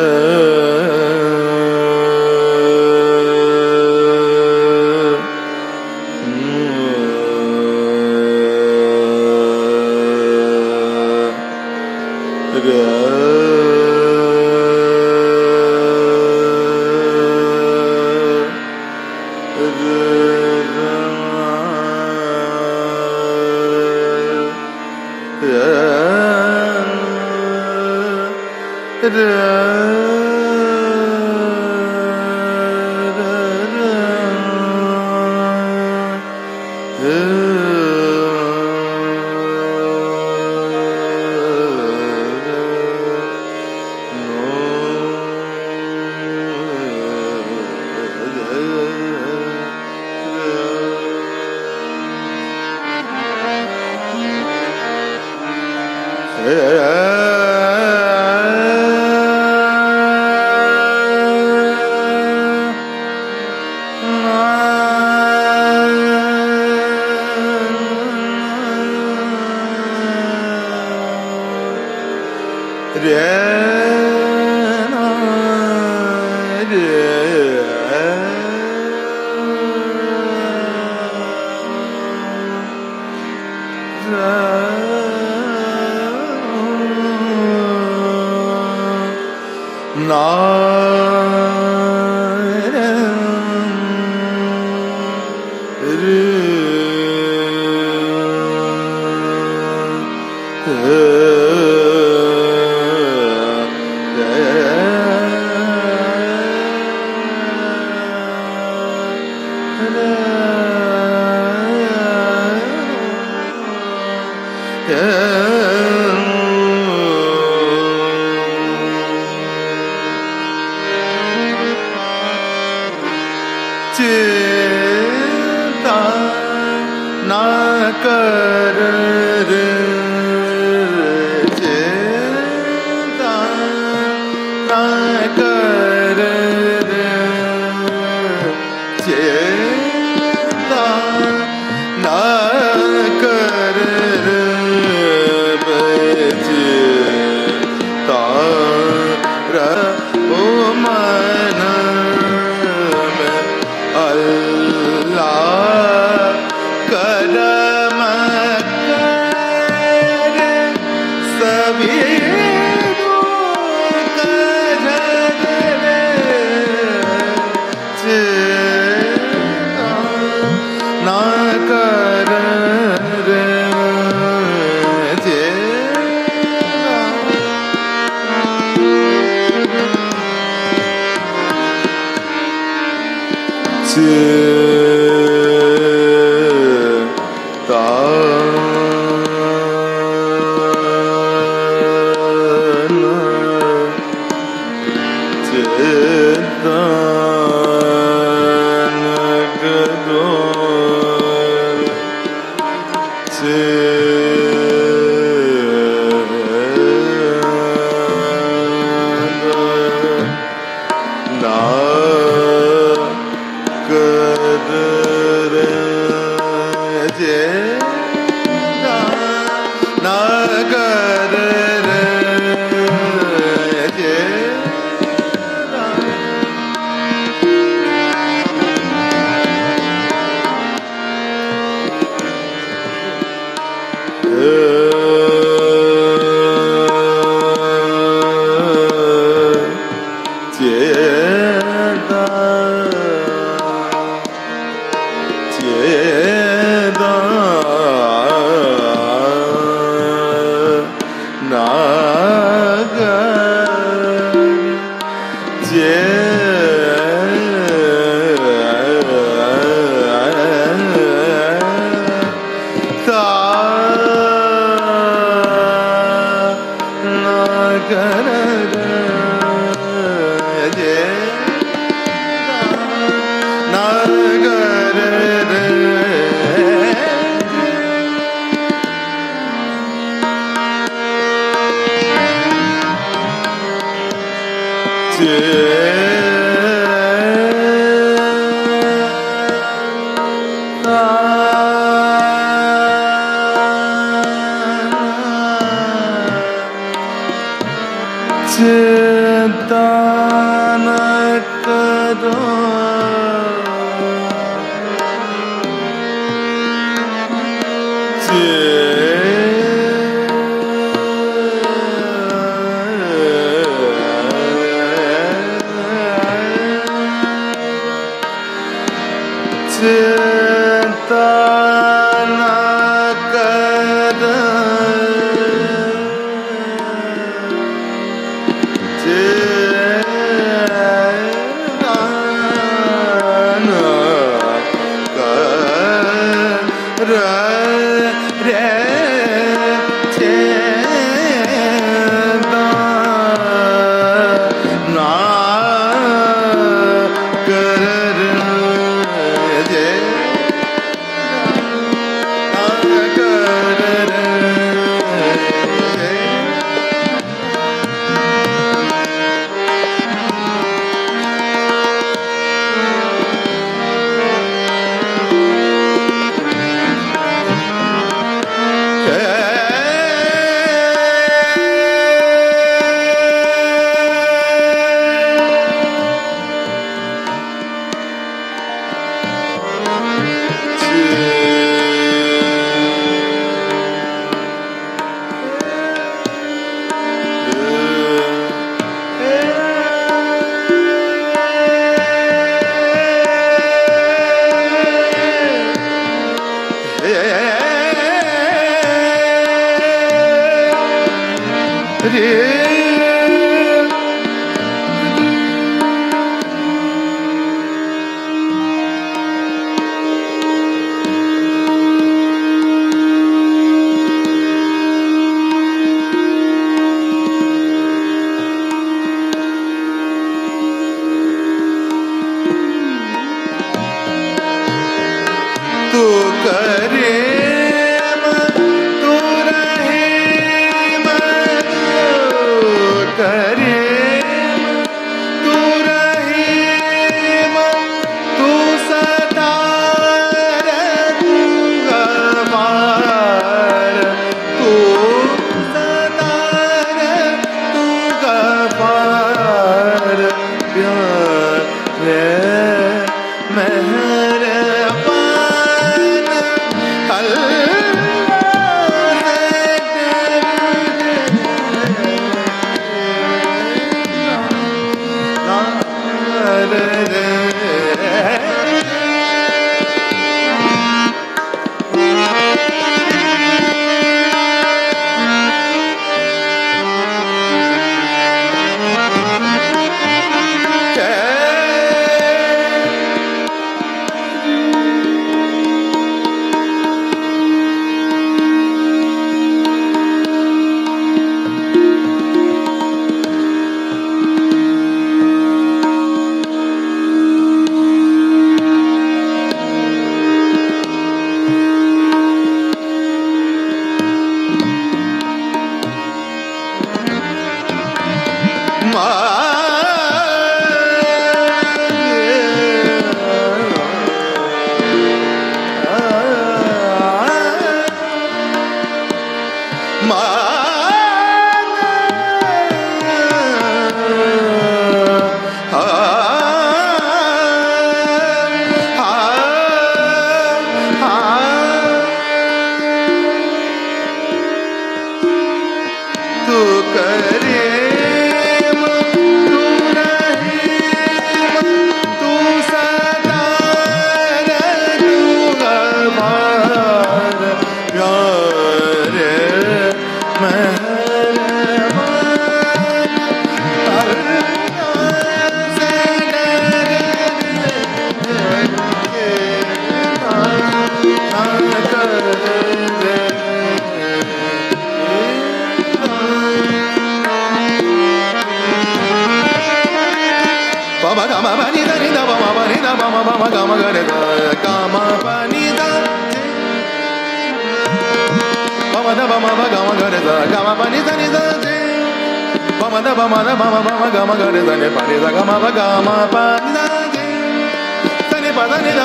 Oh. Yeah. ਵੇ ਮਹਿ ba ma ba ga ma gama re za ga ma da ba da ba ma ba ma ga ma ga re za ne pa re za ga da ba da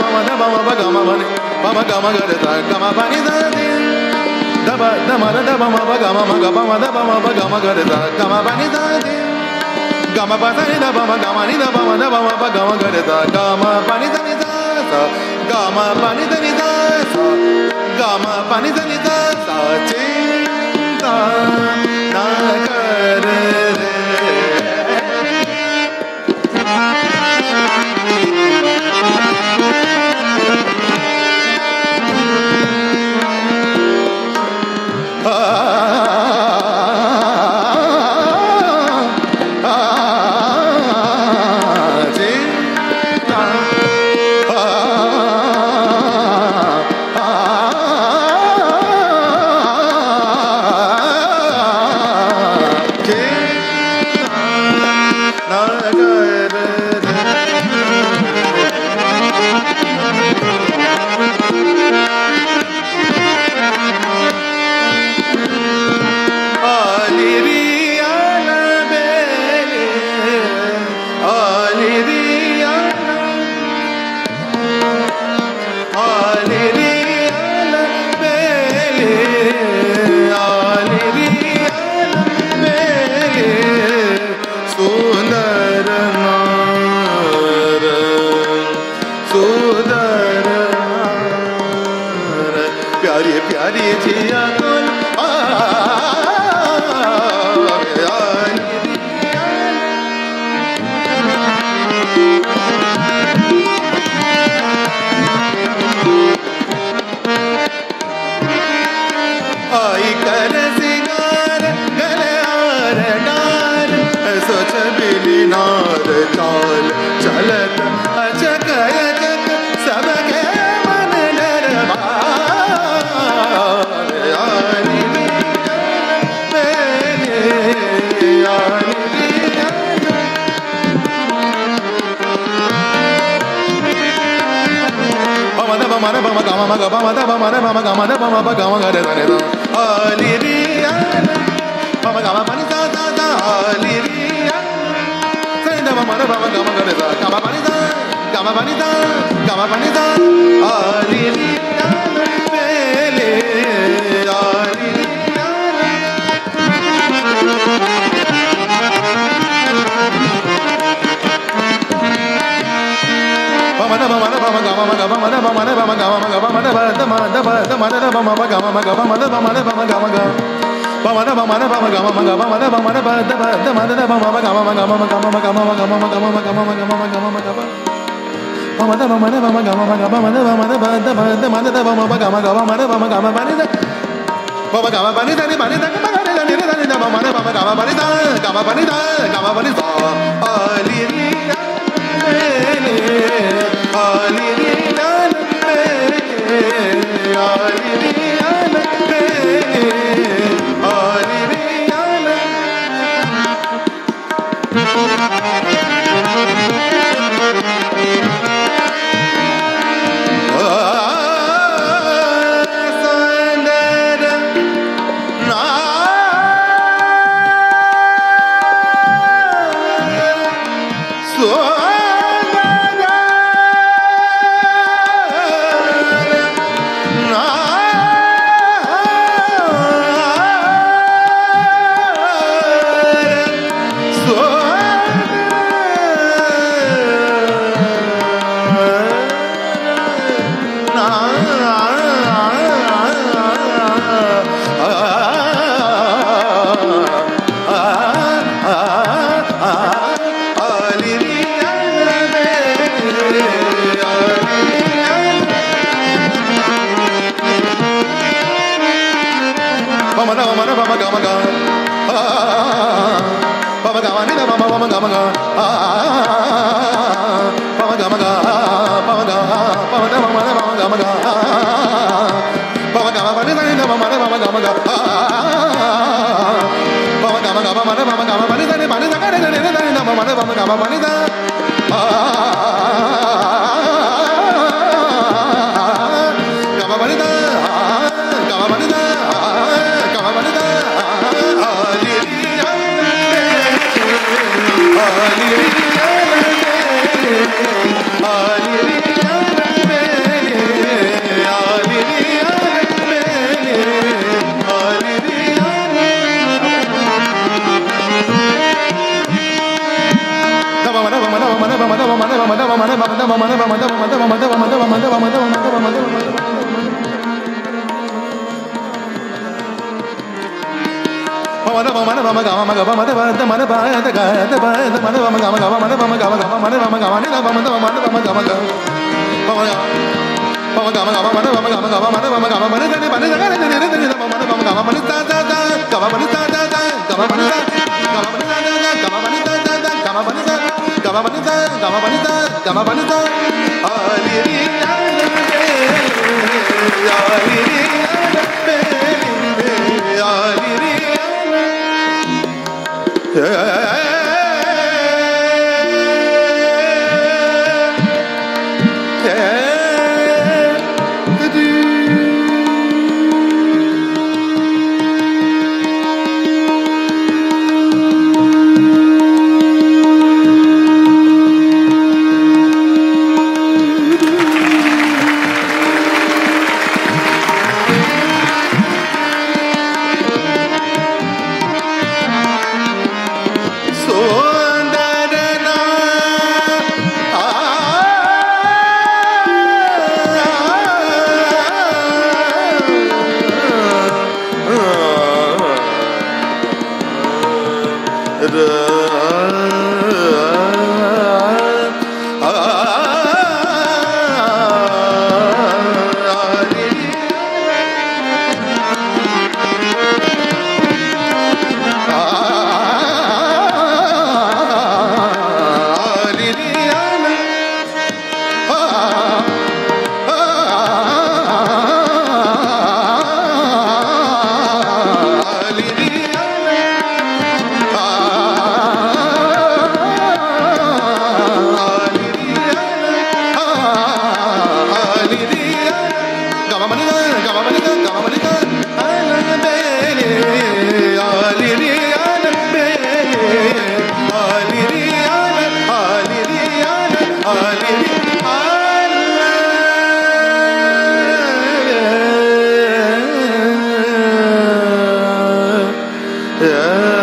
ba ma gama ga ma ba ne gama ma ga ma ga da ba da ma da da ba gama ma ma da ba ma ba ga ma ga re za ga ma pa ni za je ga ma pa za da da da sa ना कर ma ga ma ma ga ba ma da ba ma da ma ma ga ma da ba ma ba ga ma ga da da da ali ri ma ma ga ma ma ni da da da ali ri sai da ba ma da ba ma ga ma ga da da ga ma ba ni da ga ma ba ni da ga ma ba ni da Ali Hare மனவமன அவமனிதான் Come on, gama banita gama banita gama banita ali ali Yeah.